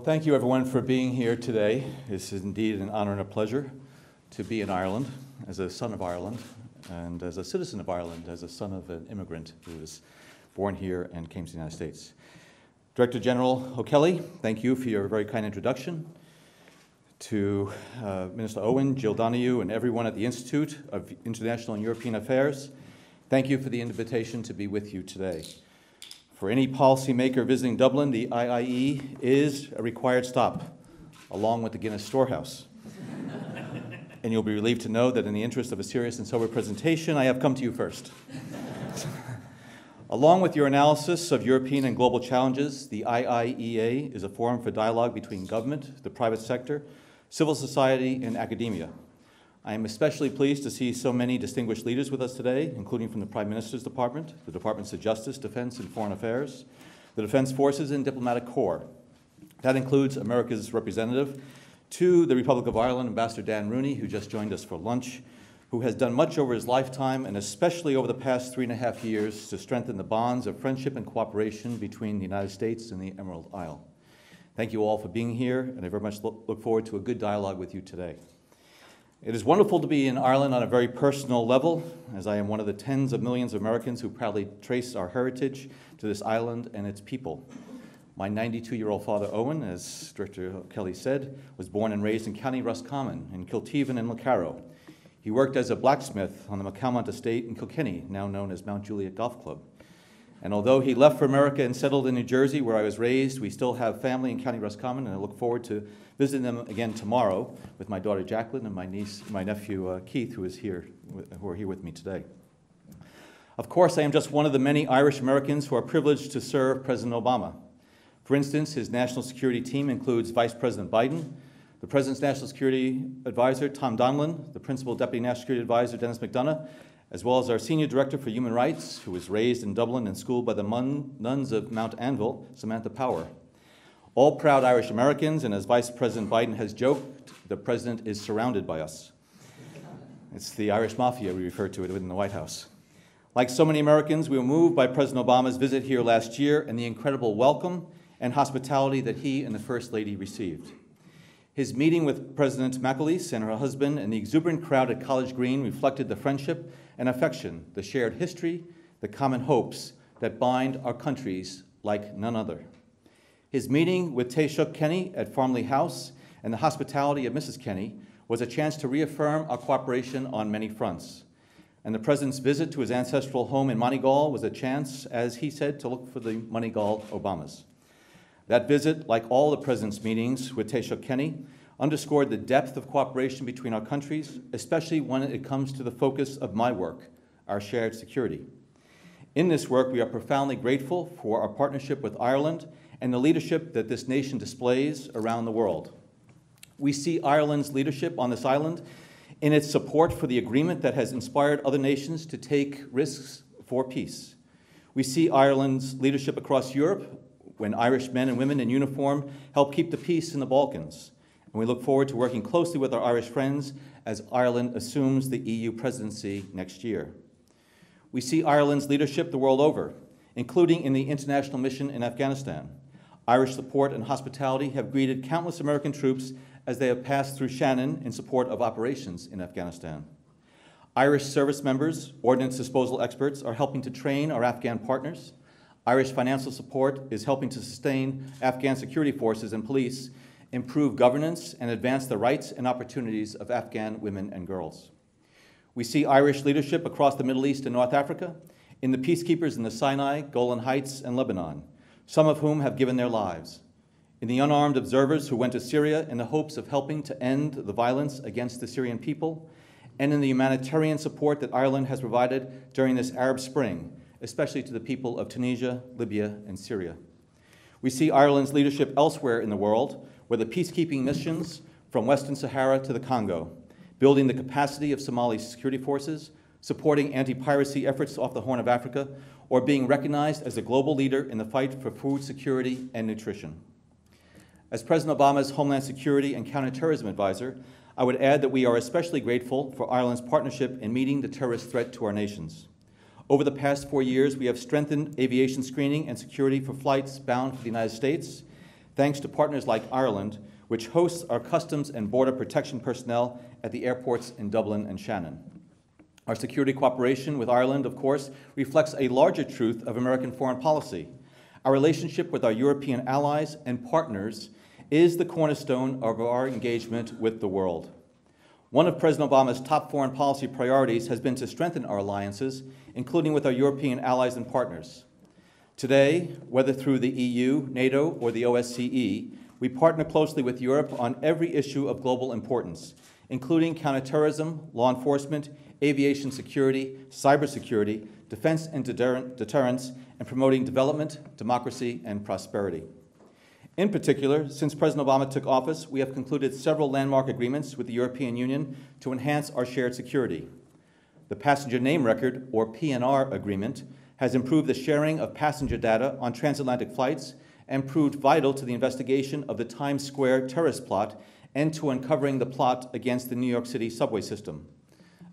Well, thank you everyone for being here today. This is indeed an honor and a pleasure to be in Ireland as a son of Ireland and as a citizen of Ireland, as a son of an immigrant who was born here and came to the United States. Director General O'Kelly, thank you for your very kind introduction. To uh, Minister Owen, Jill Donoghue, and everyone at the Institute of International and European Affairs, thank you for the invitation to be with you today. For any policymaker visiting Dublin, the IIE is a required stop, along with the Guinness Storehouse. and you'll be relieved to know that in the interest of a serious and sober presentation, I have come to you first. Along with your analysis of European and global challenges, the IIEA is a forum for dialogue between government, the private sector, civil society, and academia. I am especially pleased to see so many distinguished leaders with us today, including from the Prime Minister's Department, the Departments of Justice, Defense, and Foreign Affairs, the Defense Forces, and Diplomatic Corps. That includes America's representative to the Republic of Ireland, Ambassador Dan Rooney, who just joined us for lunch, who has done much over his lifetime and especially over the past three and a half years to strengthen the bonds of friendship and cooperation between the United States and the Emerald Isle. Thank you all for being here, and I very much look forward to a good dialogue with you today. It is wonderful to be in Ireland on a very personal level, as I am one of the tens of millions of Americans who proudly trace our heritage to this island and its people. My 92 year old father, Owen, as Director Kelly said, was born and raised in County Roscommon, in Kilteven and Malcarrow. He worked as a blacksmith on the McCalmont estate in Kilkenny, now known as Mount Juliet Golf Club. And although he left for America and settled in New Jersey, where I was raised, we still have family in County Roscommon, and I look forward to visiting them again tomorrow with my daughter Jacqueline and my niece, my nephew uh, Keith, who is here, who are here with me today. Of course, I am just one of the many Irish Americans who are privileged to serve President Obama. For instance, his national security team includes Vice President Biden, the President's National Security Advisor, Tom Donilon, the Principal Deputy National Security Advisor, Denis McDonough, as well as our Senior Director for Human Rights, who was raised in Dublin and schooled by the nuns of Mount Anvil, Samantha Power. All proud Irish Americans, and as Vice President Biden has joked, the President is surrounded by us. It's the Irish Mafia, we refer to it within the White House. Like so many Americans, we were moved by President Obama's visit here last year and the incredible welcome and hospitality that he and the First Lady received. His meeting with President McAleese and her husband and the exuberant crowd at College Green reflected the friendship and affection, the shared history, the common hopes that bind our countries like none other. His meeting with Taoiseach Kenny at Farmleigh House and the hospitality of Mrs. Kenny was a chance to reaffirm our cooperation on many fronts. And the President's visit to his ancestral home in Moneygall was a chance, as he said, to look for the Moneygall Obamas. That visit, like all the President's meetings with Taoiseach Kenny, underscored the depth of cooperation between our countries, especially when it comes to the focus of my work, our shared security. In this work, we are profoundly grateful for our partnership with Ireland and the leadership that this nation displays around the world. We see Ireland's leadership on this island in its support for the agreement that has inspired other nations to take risks for peace. We see Ireland's leadership across Europe when Irish men and women in uniform help keep the peace in the Balkans. And we look forward to working closely with our Irish friends as Ireland assumes the EU presidency next year. We see Ireland's leadership the world over, including in the international mission in Afghanistan. Irish support and hospitality have greeted countless American troops as they have passed through Shannon in support of operations in Afghanistan. Irish service members, ordnance disposal experts, are helping to train our Afghan partners. Irish financial support is helping to sustain Afghan security forces and police, improve governance, and advance the rights and opportunities of Afghan women and girls. We see Irish leadership across the Middle East and North Africa, in the peacekeepers in the Sinai, Golan Heights, and Lebanon, some of whom have given their lives, in the unarmed observers who went to Syria in the hopes of helping to end the violence against the Syrian people, and in the humanitarian support that Ireland has provided during this Arab Spring, especially to the people of Tunisia, Libya, and Syria. We see Ireland's leadership elsewhere in the world, where the peacekeeping missions from Western Sahara to the Congo, building the capacity of Somali security forces, supporting anti piracy efforts off the Horn of Africa, or being recognized as a global leader in the fight for food security and nutrition. As President Obama's Homeland Security and Counterterrorism Advisor, I would add that we are especially grateful for Ireland's partnership in meeting the terrorist threat to our nations. Over the past four years, we have strengthened aviation screening and security for flights bound for the United States, thanks to partners like Ireland, which hosts our customs and border protection personnel at the airports in Dublin and Shannon. Our security cooperation with Ireland, of course, reflects a larger truth of American foreign policy. Our relationship with our European allies and partners is the cornerstone of our engagement with the world. One of President Obama's top foreign policy priorities has been to strengthen our alliances, including with our European allies and partners. Today, whether through the EU, NATO, or the OSCE, we partner closely with Europe on every issue of global importance, including counterterrorism, law enforcement, aviation security, cybersecurity, defense and deterrence, and promoting development, democracy, and prosperity. In particular, since President Obama took office, we have concluded several landmark agreements with the European Union to enhance our shared security. The Passenger Name Record, or PNR, agreement has improved the sharing of passenger data on transatlantic flights and proved vital to the investigation of the Times Square terrorist plot and to uncovering the plot against the New York City subway system.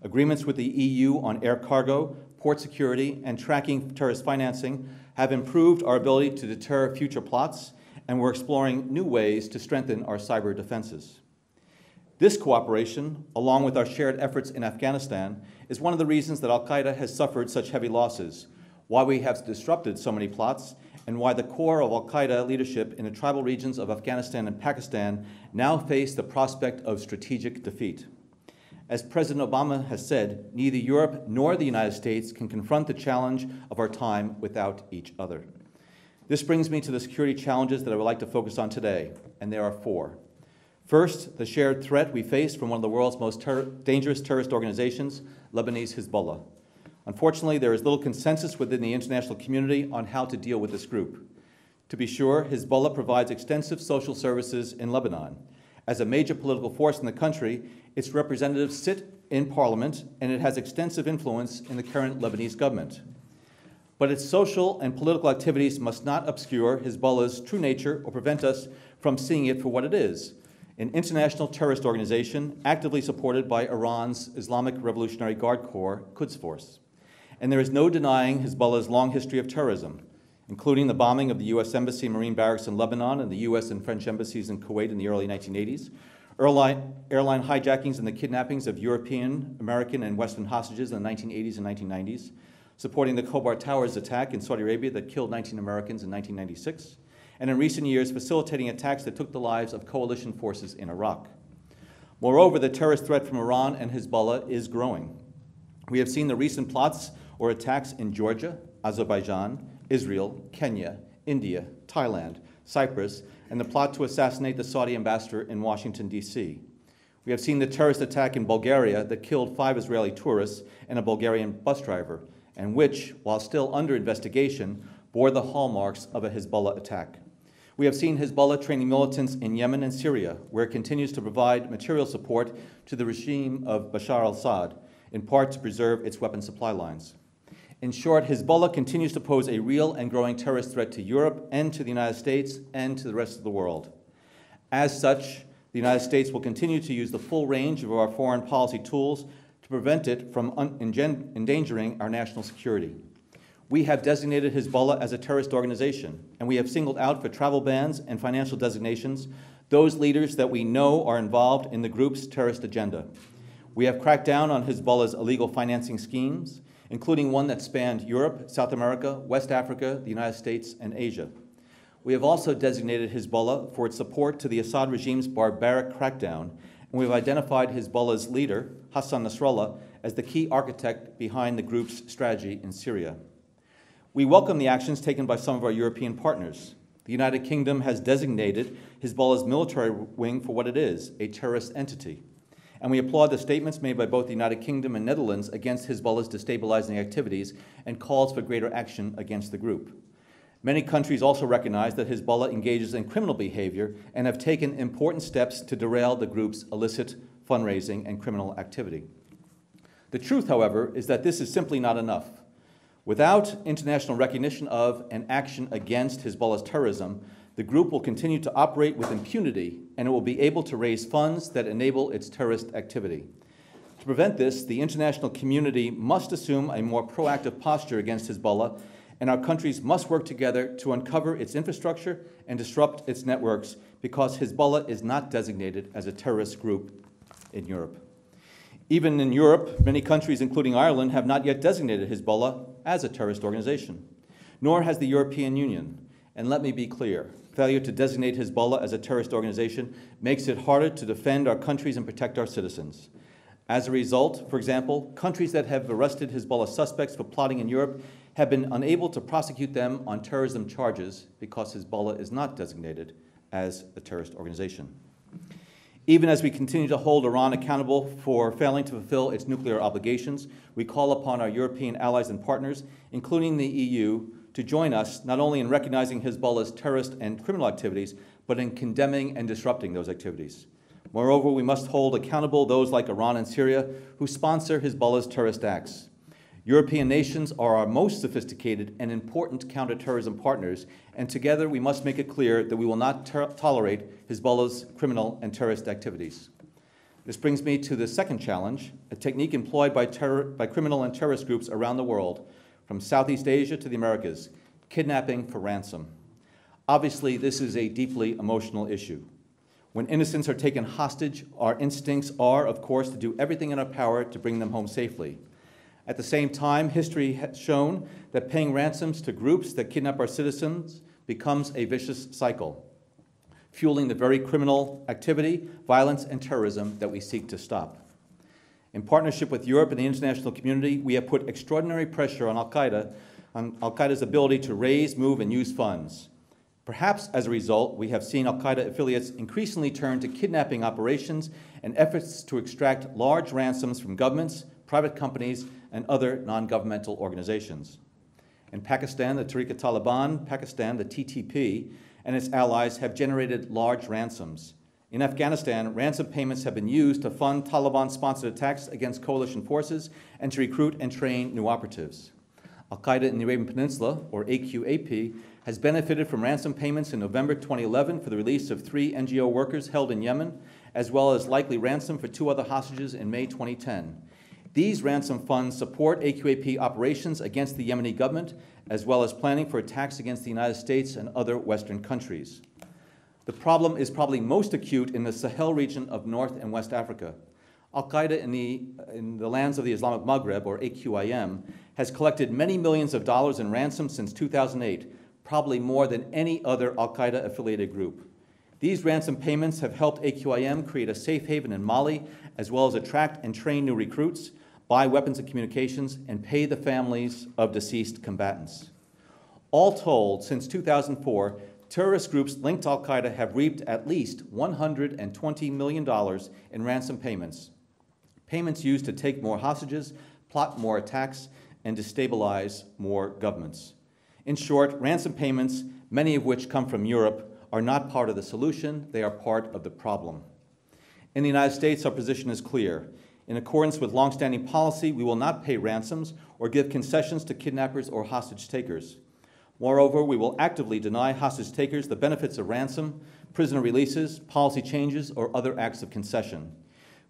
Agreements with the EU on air cargo, port security, and tracking terrorist financing have improved our ability to deter future plots, and we're exploring new ways to strengthen our cyber defenses. This cooperation, along with our shared efforts in Afghanistan, is one of the reasons that Al Qaeda has suffered such heavy losses, why we have disrupted so many plots, and why the core of Al Qaeda leadership in the tribal regions of Afghanistan and Pakistan now face the prospect of strategic defeat. As President Obama has said, neither Europe nor the United States can confront the challenge of our time without each other. This brings me to the security challenges that I would like to focus on today, and there are four. First, the shared threat we face from one of the world's most ter dangerous terrorist organizations, Lebanese Hezbollah. Unfortunately, there is little consensus within the international community on how to deal with this group. To be sure, Hezbollah provides extensive social services in Lebanon. As a major political force in the country, its representatives sit in parliament and it has extensive influence in the current Lebanese government. But its social and political activities must not obscure Hezbollah's true nature or prevent us from seeing it for what it is an international terrorist organization actively supported by Iran's Islamic Revolutionary Guard Corps, Quds Force. And there is no denying Hezbollah's long history of terrorism, including the bombing of the U.S. Embassy and Marine barracks in Lebanon and the U.S. and French embassies in Kuwait in the early 1980s, airline, airline hijackings and the kidnappings of European, American, and Western hostages in the 1980s and 1990s, supporting the Khobar Towers attack in Saudi Arabia that killed 19 Americans in 1996, and in recent years facilitating attacks that took the lives of coalition forces in Iraq. Moreover, the terrorist threat from Iran and Hezbollah is growing. We have seen the recent plots or attacks in Georgia, Azerbaijan, Israel, Kenya, India, Thailand, Cyprus, and the plot to assassinate the Saudi ambassador in Washington, D.C. We have seen the terrorist attack in Bulgaria that killed five Israeli tourists and a Bulgarian bus driver, and which, while still under investigation, bore the hallmarks of a Hezbollah attack. We have seen Hezbollah training militants in Yemen and Syria, where it continues to provide material support to the regime of Bashar al Assad, in part to preserve its weapon supply lines. In short, Hezbollah continues to pose a real and growing terrorist threat to Europe and to the United States and to the rest of the world. As such, the United States will continue to use the full range of our foreign policy tools to prevent it from endangering our national security. We have designated Hezbollah as a terrorist organization, and we have singled out for travel bans and financial designations those leaders that we know are involved in the group's terrorist agenda. We have cracked down on Hezbollah's illegal financing schemes, including one that spanned Europe, South America, West Africa, the United States, and Asia. We have also designated Hezbollah for its support to the Assad regime's barbaric crackdown, and we have identified Hezbollah's leader, Hassan Nasrallah, as the key architect behind the group's strategy in Syria. We welcome the actions taken by some of our European partners. The United Kingdom has designated Hezbollah's military wing for what it is a terrorist entity and we applaud the statements made by both the United Kingdom and Netherlands against Hezbollah's destabilizing activities and calls for greater action against the group. Many countries also recognize that Hezbollah engages in criminal behavior and have taken important steps to derail the group's illicit fundraising and criminal activity. The truth, however, is that this is simply not enough. Without international recognition of and action against Hezbollah's terrorism, the group will continue to operate with impunity and it will be able to raise funds that enable its terrorist activity. To prevent this, the international community must assume a more proactive posture against Hezbollah and our countries must work together to uncover its infrastructure and disrupt its networks because Hezbollah is not designated as a terrorist group in Europe. Even in Europe, many countries, including Ireland, have not yet designated Hezbollah as a terrorist organization, nor has the European Union. And let me be clear failure to designate Hezbollah as a terrorist organization makes it harder to defend our countries and protect our citizens. As a result, for example, countries that have arrested Hezbollah suspects for plotting in Europe have been unable to prosecute them on terrorism charges because Hezbollah is not designated as a terrorist organization. Even as we continue to hold Iran accountable for failing to fulfill its nuclear obligations, we call upon our European allies and partners, including the EU, to join us not only in recognizing Hezbollah's terrorist and criminal activities, but in condemning and disrupting those activities. Moreover, we must hold accountable those like Iran and Syria who sponsor Hezbollah's terrorist acts. European nations are our most sophisticated and important counterterrorism partners, and together we must make it clear that we will not tolerate Hezbollah's criminal and terrorist activities. This brings me to the second challenge, a technique employed by, by criminal and terrorist groups around the world, from Southeast Asia to the Americas, kidnapping for ransom. Obviously, this is a deeply emotional issue. When innocents are taken hostage, our instincts are, of course, to do everything in our power to bring them home safely. At the same time, history has shown that paying ransoms to groups that kidnap our citizens becomes a vicious cycle, fueling the very criminal activity, violence, and terrorism that we seek to stop. In partnership with Europe and the international community, we have put extraordinary pressure on Al Qaeda, on Al Qaeda's ability to raise, move, and use funds. Perhaps as a result, we have seen Al Qaeda affiliates increasingly turn to kidnapping operations and efforts to extract large ransoms from governments, private companies, and other non governmental organizations. In Pakistan, the Tehrik-i-Taliban, Pakistan, the TTP, and its allies have generated large ransoms. In Afghanistan, ransom payments have been used to fund Taliban sponsored attacks against coalition forces and to recruit and train new operatives. Al Qaeda in the Arabian Peninsula, or AQAP, has benefited from ransom payments in November 2011 for the release of three NGO workers held in Yemen, as well as likely ransom for two other hostages in May 2010. These ransom funds support AQAP operations against the Yemeni government, as well as planning for attacks against the United States and other Western countries. The problem is probably most acute in the Sahel region of North and West Africa. Al Qaeda in the, in the lands of the Islamic Maghreb, or AQIM, has collected many millions of dollars in ransom since 2008, probably more than any other Al Qaeda affiliated group. These ransom payments have helped AQIM create a safe haven in Mali, as well as attract and train new recruits, buy weapons and communications, and pay the families of deceased combatants. All told, since 2004, terrorist groups linked to Al Qaeda have reaped at least $120 million in ransom payments. Payments used to take more hostages, plot more attacks, and destabilize more governments. In short, ransom payments, many of which come from Europe, are not part of the solution, they are part of the problem. In the United States, our position is clear. In accordance with longstanding policy, we will not pay ransoms or give concessions to kidnappers or hostage takers. Moreover, we will actively deny hostage takers the benefits of ransom, prisoner releases, policy changes, or other acts of concession.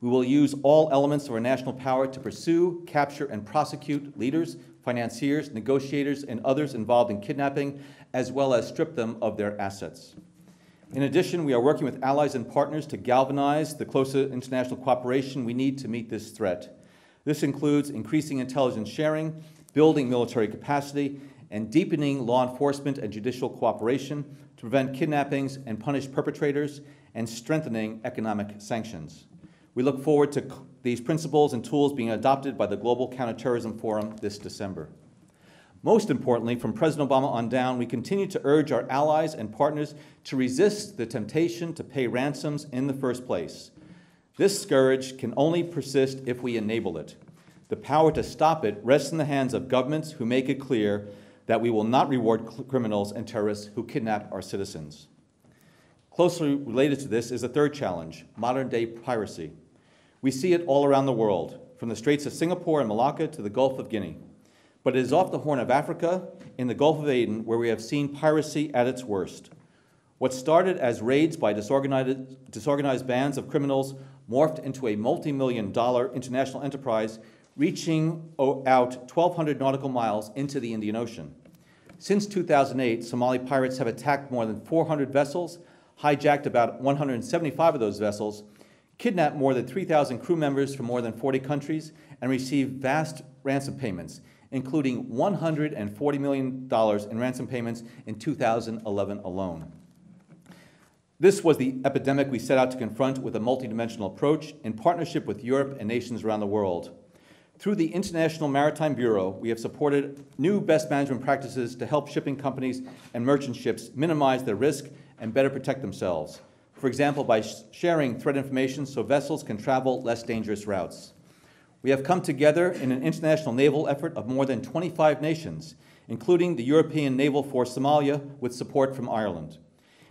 We will use all elements of our national power to pursue, capture, and prosecute leaders, financiers, negotiators, and others involved in kidnapping, as well as strip them of their assets. In addition, we are working with allies and partners to galvanize the closer international cooperation we need to meet this threat. This includes increasing intelligence sharing, building military capacity, and deepening law enforcement and judicial cooperation to prevent kidnappings and punish perpetrators, and strengthening economic sanctions. We look forward to these principles and tools being adopted by the Global Counterterrorism Forum this December. Most importantly, from President Obama on down, we continue to urge our allies and partners to resist the temptation to pay ransoms in the first place. This scourge can only persist if we enable it. The power to stop it rests in the hands of governments who make it clear that we will not reward criminals and terrorists who kidnap our citizens. Closely related to this is a third challenge modern day piracy. We see it all around the world, from the Straits of Singapore and Malacca to the Gulf of Guinea but it is off the Horn of Africa, in the Gulf of Aden, where we have seen piracy at its worst. What started as raids by disorganized, disorganized bands of criminals morphed into a multi million dollar international enterprise reaching out 1,200 nautical miles into the Indian Ocean. Since 2008, Somali pirates have attacked more than 400 vessels, hijacked about 175 of those vessels, kidnapped more than 3,000 crew members from more than 40 countries, and received vast ransom payments, including $140 million in ransom payments in 2011 alone. This was the epidemic we set out to confront with a multidimensional approach in partnership with Europe and nations around the world. Through the International Maritime Bureau, we have supported new best management practices to help shipping companies and merchant ships minimize their risk and better protect themselves. For example, by sharing threat information so vessels can travel less dangerous routes. We have come together in an international naval effort of more than 25 nations, including the European Naval Force Somalia with support from Ireland,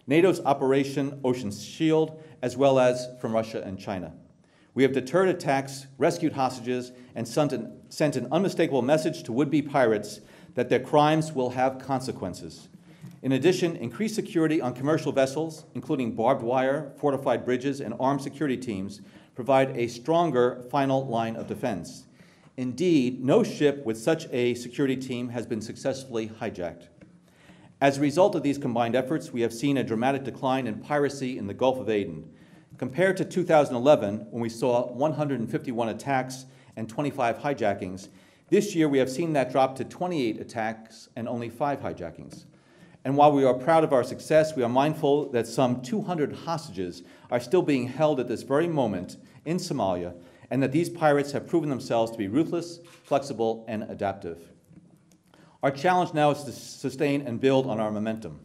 NATO's Operation Ocean Shield, as well as from Russia and China. We have deterred attacks, rescued hostages, and sent an, sent an unmistakable message to would be pirates that their crimes will have consequences. In addition, increased security on commercial vessels, including barbed wire, fortified bridges, and armed security teams, provide a stronger final line of defense. Indeed, no ship with such a security team has been successfully hijacked. As a result of these combined efforts, we have seen a dramatic decline in piracy in the Gulf of Aden, Compared to 2011, when we saw 151 attacks and 25 hijackings, this year we have seen that drop to 28 attacks and only five hijackings. And while we are proud of our success, we are mindful that some 200 hostages are still being held at this very moment in Somalia, and that these pirates have proven themselves to be ruthless, flexible, and adaptive. Our challenge now is to sustain and build on our momentum.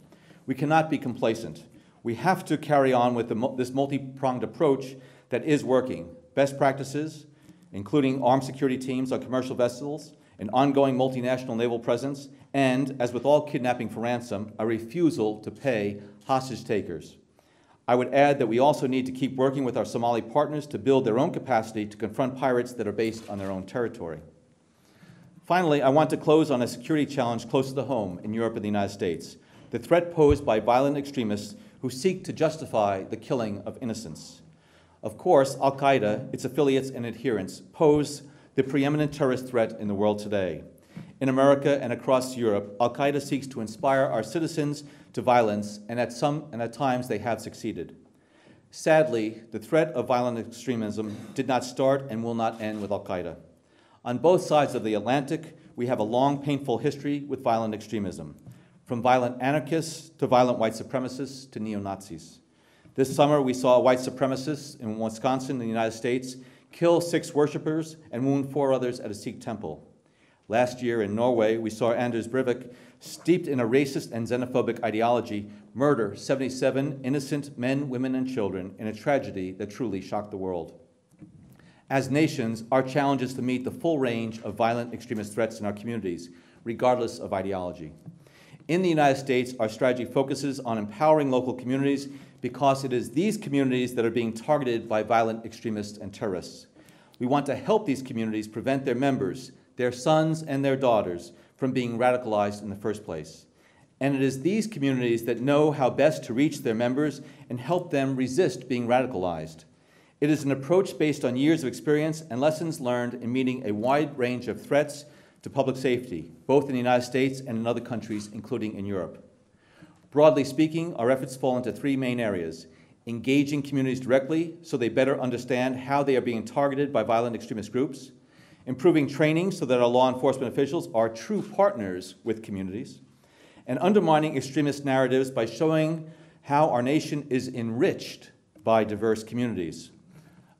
We cannot be complacent we have to carry on with the, this multi-pronged approach that is working. Best practices, including armed security teams on commercial vessels, an ongoing multinational naval presence, and, as with all kidnapping for ransom, a refusal to pay hostage takers. I would add that we also need to keep working with our Somali partners to build their own capacity to confront pirates that are based on their own territory. Finally, I want to close on a security challenge close to the home in Europe and the United States the threat posed by violent extremists who seek to justify the killing of innocents. Of course, Al Qaeda, its affiliates, and adherents pose the preeminent terrorist threat in the world today. In America and across Europe, Al Qaeda seeks to inspire our citizens to violence, and at, some, and at times they have succeeded. Sadly, the threat of violent extremism did not start and will not end with Al Qaeda. On both sides of the Atlantic, we have a long, painful history with violent extremism from violent anarchists to violent white supremacists to neo Nazis. This summer, we saw a white supremacist in Wisconsin, in the United States, kill six worshippers and wound four others at a Sikh temple. Last year in Norway, we saw Anders Breivik, steeped in a racist and xenophobic ideology, murder 77 innocent men, women, and children in a tragedy that truly shocked the world. As nations, our challenge is to meet the full range of violent extremist threats in our communities, regardless of ideology. In the United States, our strategy focuses on empowering local communities because it is these communities that are being targeted by violent extremists and terrorists. We want to help these communities prevent their members, their sons and their daughters, from being radicalized in the first place. And it is these communities that know how best to reach their members and help them resist being radicalized. It is an approach based on years of experience and lessons learned in meeting a wide range of threats to public safety, both in the United States and in other countries, including in Europe. Broadly speaking, our efforts fall into three main areas engaging communities directly so they better understand how they are being targeted by violent extremist groups, improving training so that our law enforcement officials are true partners with communities, and undermining extremist narratives by showing how our nation is enriched by diverse communities.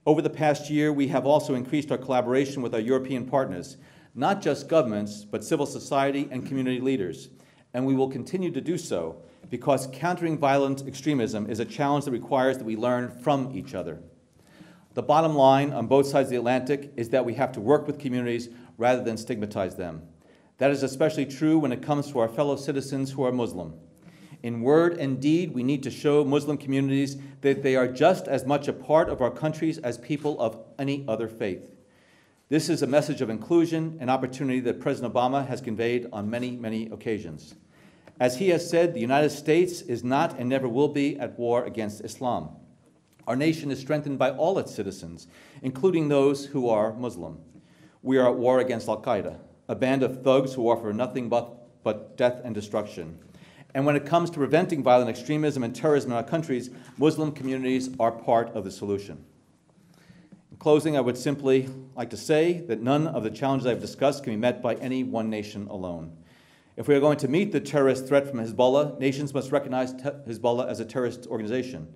Over the past year, we have also increased our collaboration with our European partners not just governments, but civil society and community leaders. And we will continue to do so because countering violent extremism is a challenge that requires that we learn from each other. The bottom line on both sides of the Atlantic is that we have to work with communities rather than stigmatize them. That is especially true when it comes to our fellow citizens who are Muslim. In word and deed, we need to show Muslim communities that they are just as much a part of our countries as people of any other faith. This is a message of inclusion and opportunity that President Obama has conveyed on many, many occasions. As he has said, the United States is not and never will be at war against Islam. Our nation is strengthened by all its citizens, including those who are Muslim. We are at war against Al Qaeda, a band of thugs who offer nothing but but death and destruction. And when it comes to preventing violent extremism and terrorism in our countries, Muslim communities are part of the solution. In closing, I would simply like to say that none of the challenges I've discussed can be met by any one nation alone. If we are going to meet the terrorist threat from Hezbollah, nations must recognize Hezbollah as a terrorist organization.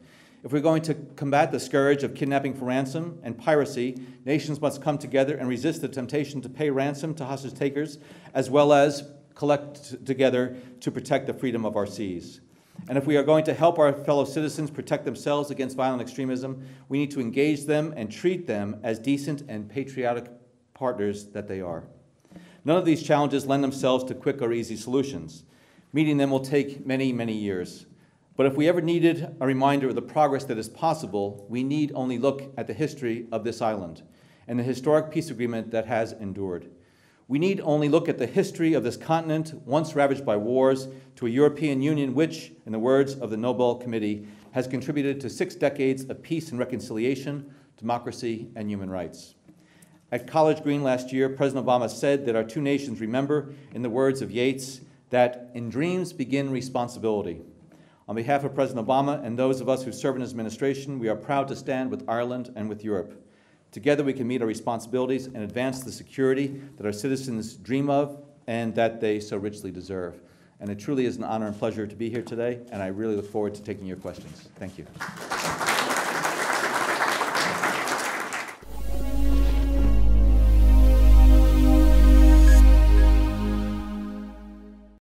If we're going to combat the scourge of kidnapping for ransom and piracy, nations must come together and resist the temptation to pay ransom to hostage takers, as well as collect together to protect the freedom of our seas. And if we are going to help our fellow citizens protect themselves against violent extremism, we need to engage them and treat them as decent and patriotic partners that they are. None of these challenges lend themselves to quick or easy solutions. Meeting them will take many, many years. But if we ever needed a reminder of the progress that is possible, we need only look at the history of this island and the historic peace agreement that has endured. We need only look at the history of this continent, once ravaged by wars, to a European Union which, in the words of the Nobel Committee, has contributed to six decades of peace and reconciliation, democracy, and human rights. At College Green last year, President Obama said that our two nations remember, in the words of Yeats, that in dreams begin responsibility. On behalf of President Obama and those of us who serve in his administration, we are proud to stand with Ireland and with Europe. Together, we can meet our responsibilities and advance the security that our citizens dream of and that they so richly deserve. And it truly is an honor and pleasure to be here today, and I really look forward to taking your questions. Thank you.